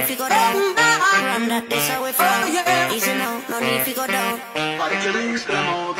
need to go down. Fall. Oh, Easy no need to go down. Body killings, them all.